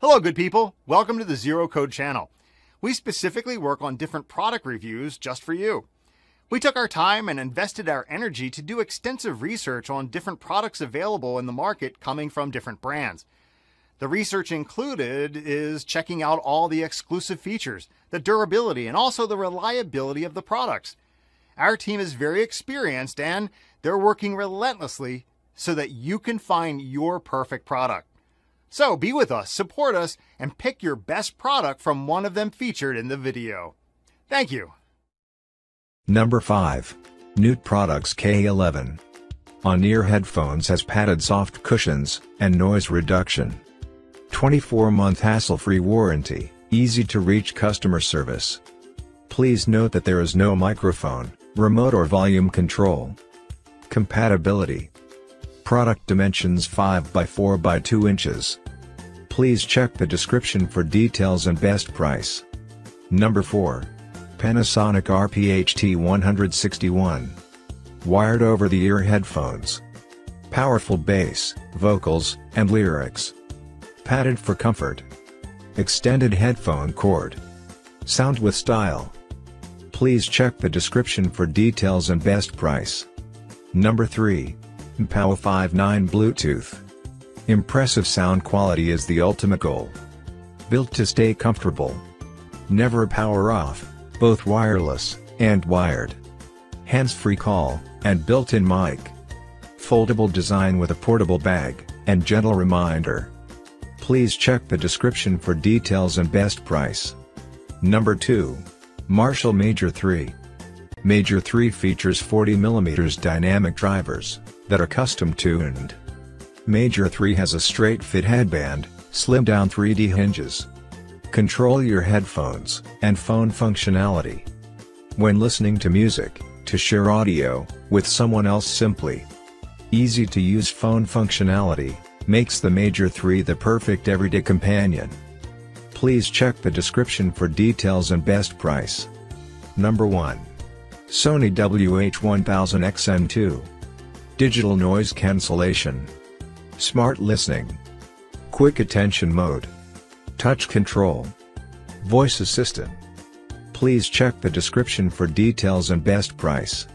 Hello, good people. Welcome to the Zero Code channel. We specifically work on different product reviews just for you. We took our time and invested our energy to do extensive research on different products available in the market coming from different brands. The research included is checking out all the exclusive features, the durability, and also the reliability of the products. Our team is very experienced and they're working relentlessly so that you can find your perfect product. So be with us, support us, and pick your best product from one of them featured in the video. Thank you. Number 5. Noot Products K11. On-ear headphones has padded soft cushions and noise reduction. 24-month hassle-free warranty, easy-to-reach customer service. Please note that there is no microphone, remote or volume control. Compatibility. Product dimensions 5 by 4 by 2 inches. Please check the description for details and best price. Number 4. Panasonic RPHT 161. Wired over-the-ear headphones. Powerful bass, vocals, and lyrics. Padded for comfort. Extended headphone cord. Sound with style. Please check the description for details and best price. Number 3. Mpow 59 Bluetooth. Impressive sound quality is the ultimate goal. Built to stay comfortable. Never power off, both wireless and wired. Hands-free call, and built-in mic. Foldable design with a portable bag, and gentle reminder. Please check the description for details and best price. Number 2. Marshall Major 3. Major 3 features 40mm dynamic drivers that are custom tuned. Major 3 has a straight fit headband, slim down 3D hinges. Control your headphones and phone functionality. When listening to music, to share audio with someone else simply. Easy to use phone functionality makes the Major 3 the perfect everyday companion. Please check the description for details and best price. Number 1. Sony WH-1000XM2 Digital Noise Cancellation Smart Listening. Quick Attention Mode. Touch Control. Voice Assistant. Please check the description for details and best price.